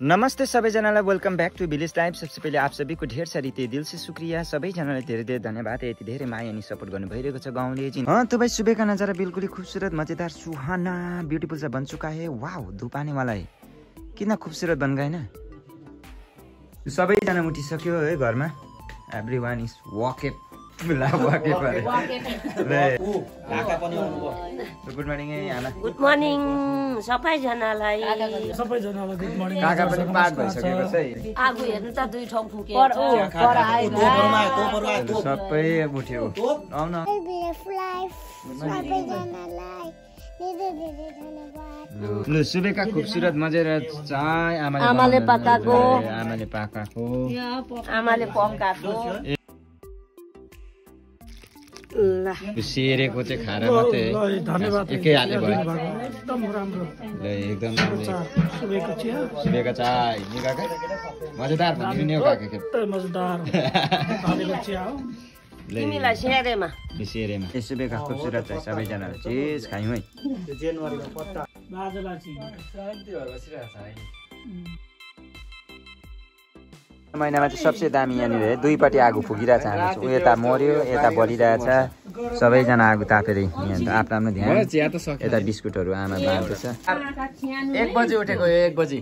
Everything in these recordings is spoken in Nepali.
नमस्ते सबैजनालाई welcome back to village time सबसे पहिले आप सबैको ढेर सारी त्यही दिल से शुक्रिया सबैजनालाई धेरै धेरै धन्यवाद। यति धेरै माया अनि सपोर्ट गर्नु भइरहेको छ गाउँले। जी। हाँ तो भाई सुबह का नजारा बिल्कुल खूबसूरत मजेदार सुहाना ब्यूटीफुल सा बन चुका है। वाव धूप आने वाला है। कितना खूबसूरत बन गए ना सबैजना उठिसक्यो है घरमा। Everyone is wake up good morning good morning सबैजनालाई काका पनि पाठ भइसकेको छ है आगो हेर्नु त दुई ठाउँ फुकेको सबै उठ्यो आउन लु सुबेका खुबसुरत मजेर चाय आमाले पकाएको। आमाले पकाएको आमाले पकाएको सेरेको चाहिँ खाएर मात्रै ल है। धन्यवाद। एकै हाले भयो एकदम राम्रो। ल एकदम। सुबेको चिया नि काका? मजेदार भनिदिनु नि हौ काका मजेदार सेरेमा सुबेका खुबसुरत सबैजनाले चिज खायौँ है। महिनामा चाहिँ सबसे दामी यहाँनिर है। दुईपट्टि आगो फुकिरहेछ हाम्रो। चाहिँ ऊ यता मऱ्यो यता बलिरहेछ सबैजना आगो तापेर यहाँ आफ्नो आफ्नो ध्यान। यता बिस्कुटहरू आमा बाँड्दैछ एक बजी उठेको एक बजी।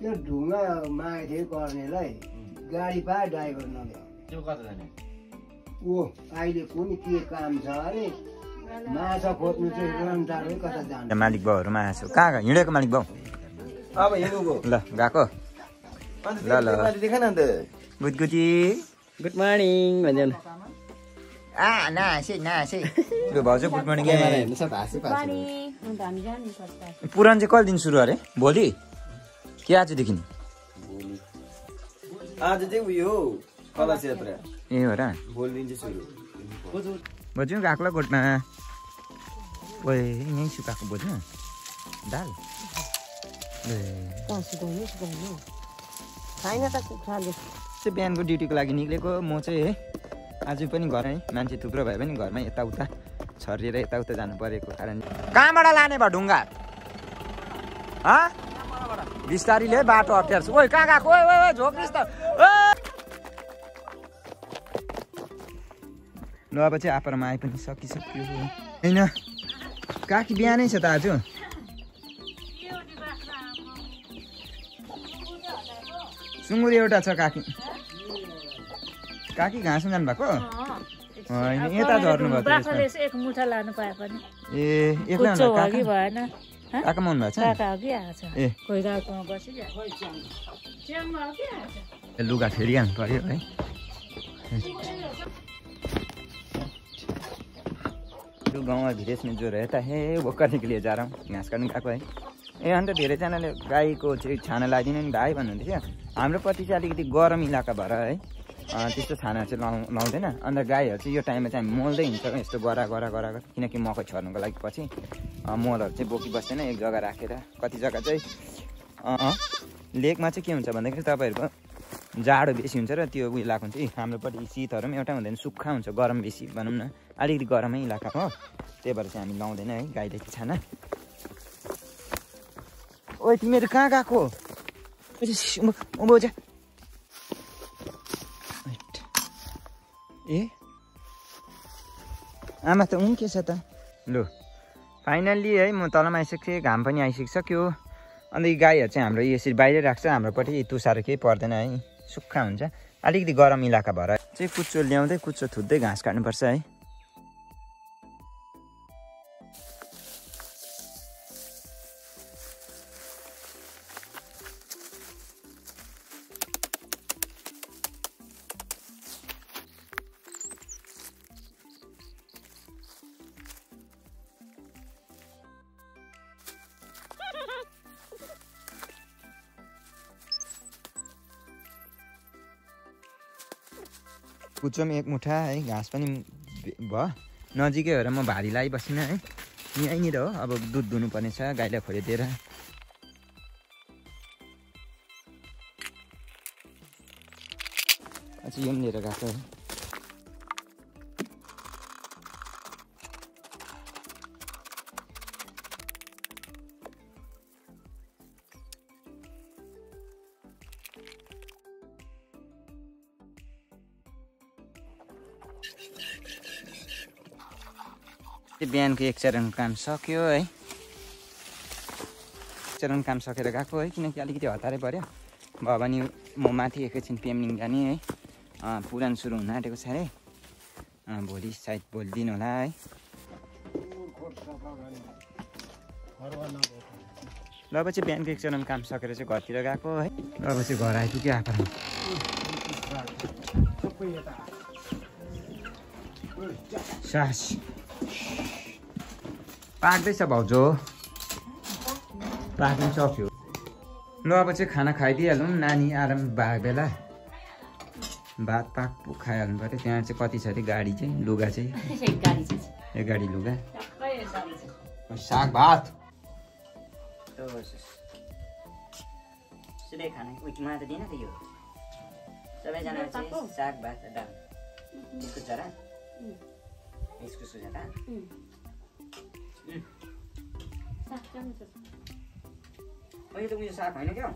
त्यो ढुङ्गा मागेको गर्नेलाई गाडी पायो ड्राइभर नभ्याउने ऊ अहिले कुन के काम छ अरे माछा खोज्नु चाहिँ कता जान्छ मालिक बाउहरूमा आएको छु। कहाँ हिँडेको मालिक बाउ? अब ल गएको ल, ल। देखा न अन्त गुदगुदी गुड मर्निङ भन्छ आ नासे नासे लु भाउजू गुड मर्निङ हाँसी पुराण चाहिँ कहिले दिन सुरु अरे भोलि के आजदेखि आज चाहिँ उयो हो कलश यात्रा ए हो र भोलिदेखि चाहिँ सुरु बज्यौँ गएको ल गोठमा ओए यहीँ सुकाएको दाल ए छैन त कुखुराले चाहिँ बिहानको ड्युटीको लागि निक्लेको म चाहिँ है आज पनि घरै मान्छे थुप्रो भए पनि घरमा यताउता छरिएर यताउता जानु परेको कारण कहाँबाट लाने भयो ढुङ्गा बिस्तारीले बाटो अप्ठ्यारो ओइ कहाँ गएको ओइ ओइ ओइ झोक्रिस् त! ल अब चाहिँ आपारमा आइ पनि सकिसक्यो होइन काकी बिहानै छ त आज सुँगुर एउटा छ काकी। काकी घाँस जानुभएको? होइन यता झर्नु भयो त यसमा। बाख्राले एक मुठा लानु पाए पनि ए एक्लै भएन? काका आउनु भएको छ? काका हो ए। लुगा फेरिहाल्नु गाउँमा भिलेज में जो रहता है वो करने के लिए जा रहा हूँ। घाँस काट्नु गएको है। ए अन्त धेरैजनाले गाईको चाहिँ छाना लगाइदिनु नि भाइ भन्नुहुन्थ्यो क्या। हाम्रोपट्टि चाहिँ अलिकति गरम इलाका भएर है त्यस्तो छाना चाहिँ लाउ लाउँदैन। अन्त गाईहरू चाहिँ यो टाइममा चाहिँ हामी मोल्दै हिँड्छ यस्तो गरा गरा गरा किनकि मकै छर्नुको लागि पछि मोलहरू चाहिँ बोकी बस्दैन एक जग्गा राखेर कति जग्गा चाहिँ लेकमा चाहिँ के हुन्छ भन्दाखेरि तपाईँहरूको जाडो बेसी हुन्छ र त्यो उयो लगाएको हुन्छ। हाम्रोपट्टि शीतहरू पनि एउटा हुँदैन सुक्खा हुन्छ गरम बेसी भनौँ न। अलिकति गरमै इलाका हो। त्यही भएर चाहिँ हामी लाउँदैन है गाईले छाना। ओइ तिमीहरू कहाँ गएको उँभो जा ए आमा त उम्के छ त लु फाइनल्ली है म तलमा आइसकेको थिएँ घाम पनि आइसकिसक्यो अन्त यी गाईहरू चाहिँ हाम्रो यसरी बाहिरै राख्छ हाम्रोपट्टि तुसारो केही पर्दैन है सुक्खा हुन्छ अलिकति गरम इलाका भएर चाहिँ कुच्चो ल्याउँदै कुच्चो थुत्दै घाँस काट्नुपर्छ है कुचोमा एक मुठा है घाँस पनि भयो नजिकै भएर म भारी लगाइबसिनँ है। यहीँनिर हो अब दुध दुहुनुपर्ने छ गाईलाई खोलिदिएर अझै यो पनि लिएर गएको है। त्यो बिहानको एक चरण काम सक्यो है। चरण काम सकेर गएको है किनकि अलिकति हतारै पऱ्यो भयो भने म माथि एकैछिन पेमलिङ जाने है। अँ, पुराण सुरु हुन आँटेको छ अरे। भोलि सायद भोलि दिन होला है। अब चाहिँ बिहानको एक चरण काम सकेर चाहिँ घरतिर गएको है। अब चाहिँ घर आइपुग्यो आफू। सास। पाक्दैछ भाउजू। पाक्नु सक्यो। ल अब चाहिँ खाना खाइदिइहालौँ। नानी आराम भएको बेला भात पाक खाइहाल्नु पऱ्यो। त्यहाँ चाहिँ कति छ अरे? गाडी चाहिँ लुगा चाहिँ? गाडी चाहिँ एक गाडी लुगा। साग भात। सिधै खाना। उयोमा त दिएन त यो। सबैजना चाहिँ साग भात दाल। जरा यसको सुझाता यो त उयो साग होइन क्या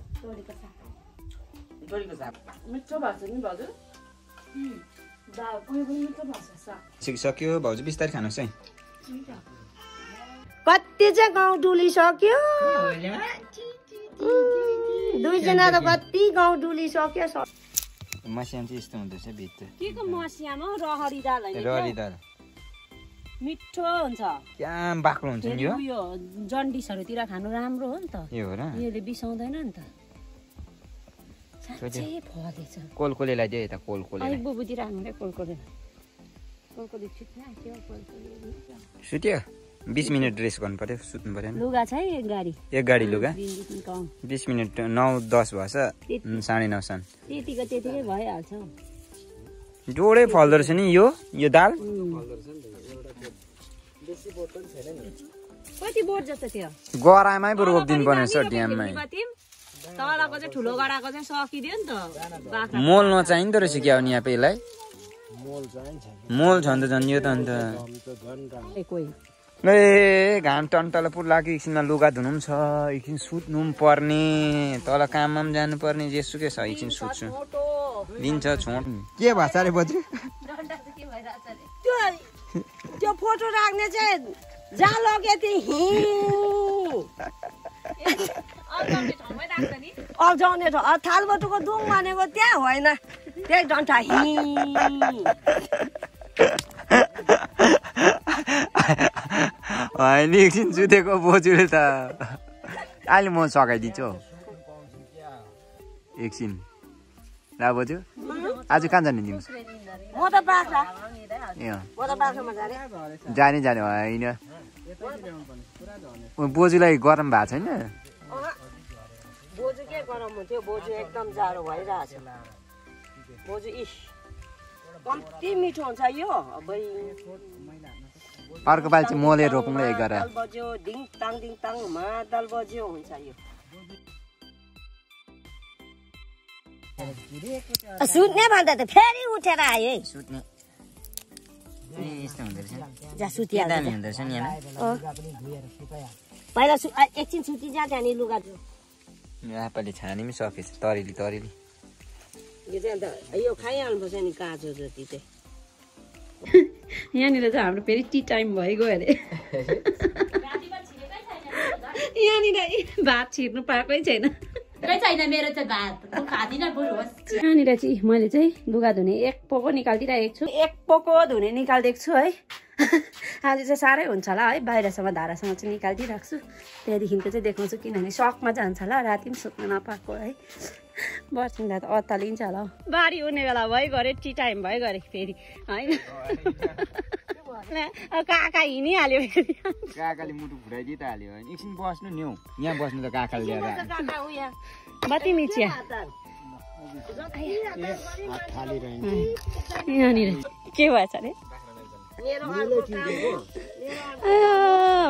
तोरीको साग मिठो भएको छ नि भाउजू दाल पनि पनि मिठो भएको छ साग सिकिसक्यो भाउजू बिस्तारै खानुहोस् है कति चाहिँ गाउँ डुलिसक्यो दुईजना त कति गाउँ डुलिसक्यो मस्याम चाहिँ यस्तो हुँदो रहेछ भित्र के को मस्याम हौ रहरी दाल त्यो? दाल मिठो हुन्छ। क्या बाक्लो हुन्छ नि यो। जन्डिसहरूतिर खानु राम्रो हो नि त। यो हो र यसले बिसाउँदैन नि त। साँच्चै फलेछ। कोलकोले लगाइदियो यता कोलकोले बुबुतिर हान्दै कोलकोले। कोलकोले आएको कोलकोले सुत्यो? बिस मिनट ड्रेस गर्नु पऱ्यो सुत्नु पऱ्यो नि। लुगा छ है एक गाडी? एक गाडी लुगा? बिस मिनट नौ दस भएछ। साढे नौसम्म त्यतिको त्यतिकै भइहाल्छ। जोडै फल्दो रहेछ नि यो यो दाल? कति बोट जस्तो थियो? गरामै बरु रोपिदिनु पर्ने रहेछ ड्याममै। तलको चाहिँ ठुलो गराको चाहिँ सकिदियो नि त। मोल नचाहिँदो रहेछ क्या यहाँ यसलाई मोल छ नि त झन् यो त अन्त। ए, घाम टन्टल पुर लाग्यो एकछिनमा लुगा धुनु पनि छ एकछिन सुत्नु पनि पर्ने। तल काममा पनि जानुपर्ने जेसुकै छ एकछिन सुत्छु। दिन्छ छोट। के भएछ अरे बज्यू? त्यो फोटो राख्ने चाहिँ जहाँ लग्यो हिँ अल्झाउने ठाउँ थालबटुको दुङ भनेको त्यहाँ होइन। त्यही डन्ठा हिँ होइन एकछिन सुतेको बोजूले त अहिले म सघाइदिन्छु हौ। एकछिन। ल बोजू आज कहाँ जाने तिमी म त बाख्रा। त जाने। जाने होइन? बोजूलाई गरम भएको छैन? अहँ। बोजू के गरम हुन्थ्यो? बोजू एकदम जाडो भइरहेछ। बोजू इस। कम्ती मिठो हुन्छ यो। अबै अर्को पालि चाहिँ मोले रोपौँला एक बज्यो दिङ ताङ दिङ ताङ मादल बज्यो हुन्छ यो। सुत्ने भन्दा त फेरि उठेर आयो है। सुत्ने। यस्तो हुँदो रहेछ नि पहिला सु एकछिन सुति जा त्यहाँनिर लुगा। आपाले छानी पनि सकेछ तरेली तरेली यो चाहिँ अन्त यो खाइहाल्नुपर्छ नि काँचो जति चाहिँ यहाँनिर चाहिँ हाम्रो फेरि टी टाइम भइगयो अरे यहाँनिर भात छिर्नु पाएकै छैन छैन मेरो चाहिँ भात खाँदिनँ बरु होस् यहाँनिर चाहिँ मैले चाहिँ लुगा धुने एक पोको निकालिदिइरहेको छु। एक पोको धुने निकालिदिएको छु है। आज चाहिँ साह्रै हुन्छ होला है। बाहिरसम्म धारासम्म चाहिँ निकालिदिइरहेको छु त्यहाँदेखिको चाहिँ देखाउँछु किनभने सकमा जान्छ होला। राति पनि सुत्न नपाएको है। बर्सिँदा त अत्तालिन्छ होला। हौ। बारी उड्ने बेला भइगयो अरे टी टाइम भइगयो अरे फेरि। होइन? काका हिँडिहाल्यो फेरि। काकाले मुटु फुटाइदिइ त हाल्यो एकछिन बस्नु नि हौ। यहाँ बस्नु त काकाले ल्याएर बत्ती मिचिया यहाँनिर के भएछ अरे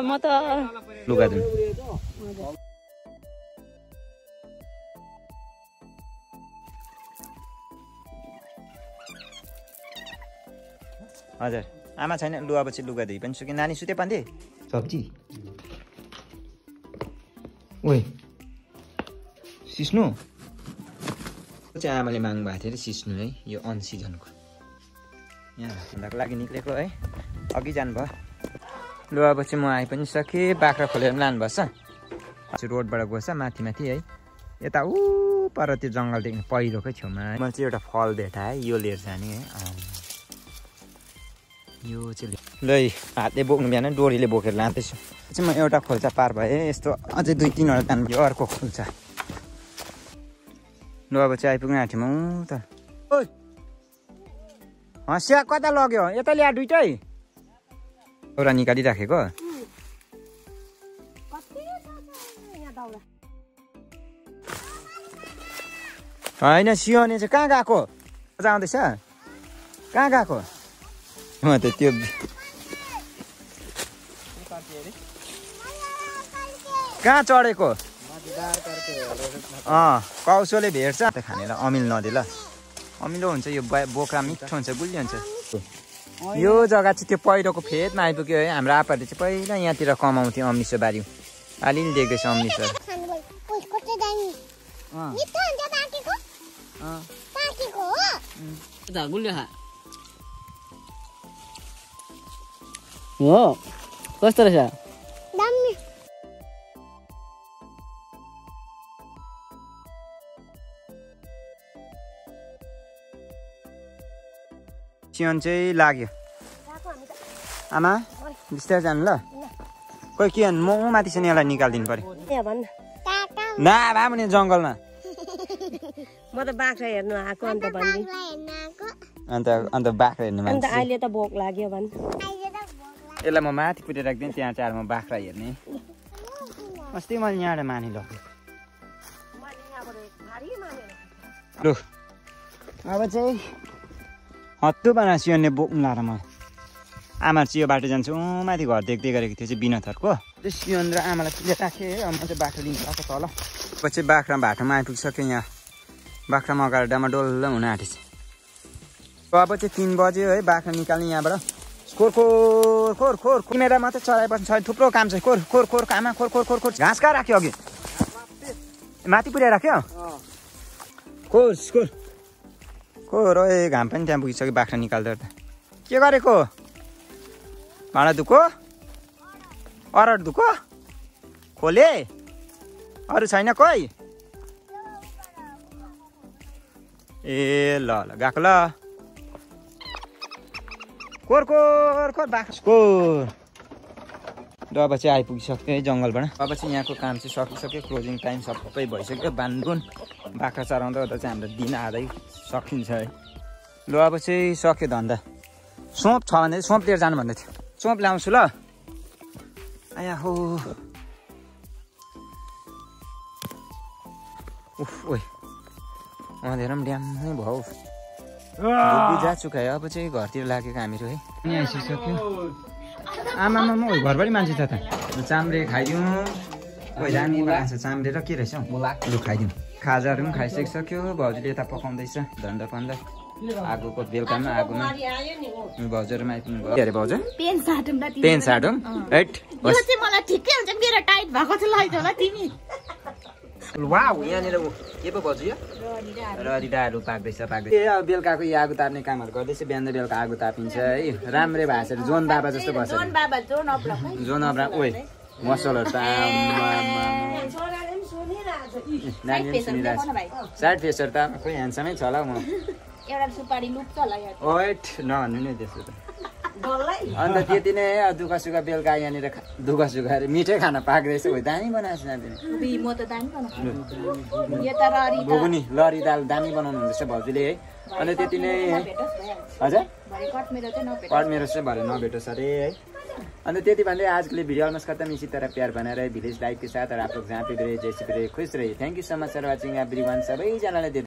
म त लुगा हजुर आमा छैन लु अब चाहिँ लुगा धुइ पनि सुके। नानी सुते पान्थे सब्जी। ओए सिस्नु? चाहिँ आमाले माग्नु भएको थियो अरे सिस्नु है यो अन सिजनको यहाँ हुँदाको लागि निक्लेको है। अघि जानुभयो। लु अब चाहिँ म आइ पनि सकेँ बाख्रा खोलेर पनि चाहिँ रोडबाट गएछ माथि माथि है। यता ऊ पर त्यो जङ्गल देख्ने पहिरोकै छेउमा मैले चाहिँ एउटा फल भेटाएँ यो लिएर जाने है। यो चाहिँ ले- हातले बोक्नु बिहान डोरीले बोकेर लाँदैछु। चाहिँ म एउटा खोल्सा पार भएँ यस्तो अझै दुई तिनवटा जानु अर्को खोल्सा लु अब चाहिँ आइपुग्नु आँट्यो म त। हँसिया कता लग्यो? यता ल्या दुइटै। एउटा निकालिराखेको। होइन सियोने चाहिँ कहाँ गएको? जाँदैछ कहाँ गएको? म त त्यो कहाँ चढेको? अँ कौसोले भेट्छ। त खानेलाई अमिल नदे ल। अमिलो हुन्छ यो बा- बोक्रा मिठो हुन्छ गुलियो हुन्छ। यो जग्गा चाहिँ त्यो पहिरोको फेदमा आइपुग्यो है। हाम्रो आपाले चाहिँ पहिला यहाँतिर कमाउँथ्यो अम्लिसो बारी। अलिअलि देख्दैछ अम्लिसो हो। कस्तो रहेछ? चियन चाहिँ लाग्यो। आमा बिस्तारै जानु ल। खोइ के म माथि छ नि यसलाई निकालिदिनु भन्। ना भए पनि जङ्गलमा। म त बाख्रा हेर्नु आएको अन्त अन्त अन्त बाख्रा हेर्नु अहिले त भोक लाग्यो भन्। यसलाई म माथि पुऱ्याइ राख्दिनँ त्यहाँ चाहिँ म बाख्रा हेर्ने। अस्ति मैले यहाँबाट मानि लगेँ। लु। अब चाहिँ हत्तु बना सियनले बोक्नु लाएर म। आमा चाहिँ यो बाटो जान्छु। माथि घर देख्दै गरेको थियो चाहिँ बिनथरको त्यो सियन र आमालाई राखेँ अब म चाहिँ बाख्रा लिनु आएको तल पछि बाख्रा बाटोमा आइपुगिसक्यो यहाँ। बाख्रामा अगाडि डामाडोल्ल हुन आँटेछ। अब चाहिँ तिन बज्यो है बाख्रा निकाल्ने यहाँबाट। खोर खोर खोर खोर किमेरा मात्रै चलाएपछि छैन थुप्रो काम छ। खोर खोर खोर कामा खोर खोर खोर खोर। घाँस कहाँ राख्यो अघि? माथि पुऱ्याइ राख्यो खोर खोर। खोर ओए घाम पनि त्यहाँ पुगिसक्यो बाख्रा निकाल्दा त के गरेको? भाँडा धुको? अरड धुको? खोले? अरू छैन कोही? ए ल ल गएको ल। कोर कोर कोर बाख्रा। कोर? र अब चाहिँ आइपुगिसक्यो है जङ्गलबाट। अब चाहिँ यहाँको काम चाहिँ सकिसक्यो। क्लोजिङ टाइम सबै भइसक्यो। बान्धुन बाख्रा चराउँदा ओर्दा चाहिँ हाम्रो दिन आधै सकिन्छ है। ल अब चाहिँ सक्यो धन्दा। सोप छ भने सोप लिएर जानु भन्दै थियो। सोप ल्याउँछु ल। आया हो। उफ ओइ। अँधेर पनि ड्याम्मै भयो। हौ। डुब्बी जा चुकायो अब चाहिँ घरतिर लागेको हामीहरू है। आइसक्यो। आमामा म घरबाटै मान्छे छ त। चाम्रे खाइदिउँ। ओइ दामी छ चाम्रे र के रहेछ हौ? लु खाइदिउँ। खाजाहरू पनि खाइसकिसक्यो भाउजूले यता पकाउँदैछ? धन्दा पन्दा। आगोको बेलुकामा आगोमा। भाउजूहरूमा आइपुग्नु भयो। के अरे भाउजू? पेन साटौँ ल तिमी। पेन साटौँ? एट मलाई ठिकै हुन्छ। मेरो टाइट भएको चाहिँ लैजाऊ ल तिमी। वा यहाँनिर के पो भाउजू यो ररिदाहरू पाक्दैछ पाक्दैछ। ए अब बेलुकाको यो आगो ताप्ने कामहरू गर्दैछ बिहान र बेलुका आगो तापिन्छ है। राम्रै भएको छ जोन बाबा जस्तो बस्छ। जोन अब्रा। ओइ मसलहरू त पनि सुनिरहेको छ। साइड फेसहरू त खोइ ह्यान्डसमै छ होला म। एउटा सुपारी लुप्छ होला ओइट नभन्नु नि त्यसो त। अन्त त्यति नै हो, दुःख सुख बेलुका यहाँनिर दुःख सुख अरे मिठै खाना पाक्दैछ हो दामी बनाएको छ नातिले उही म त दामी बनाउँछु। यो त ररी त घुगुनी लरी दाल दामी बनाउनु हुँदैछ भाउजूले है। अन्त त्यति नै हजुर? भरे कट मेरो चाहिँ भरे नभेटोस् अरे है। अन्त त्यति भन्दै आज के लिए वीडियो ऑलमोस्ट खत्म इसी तरह प्यार बना रहे विलेज लाइफ के साथ और आप लोग जहाँ पे रहे जैसे भी रहे। खुश thank you so much for watching everyone सबैजनाले धेरै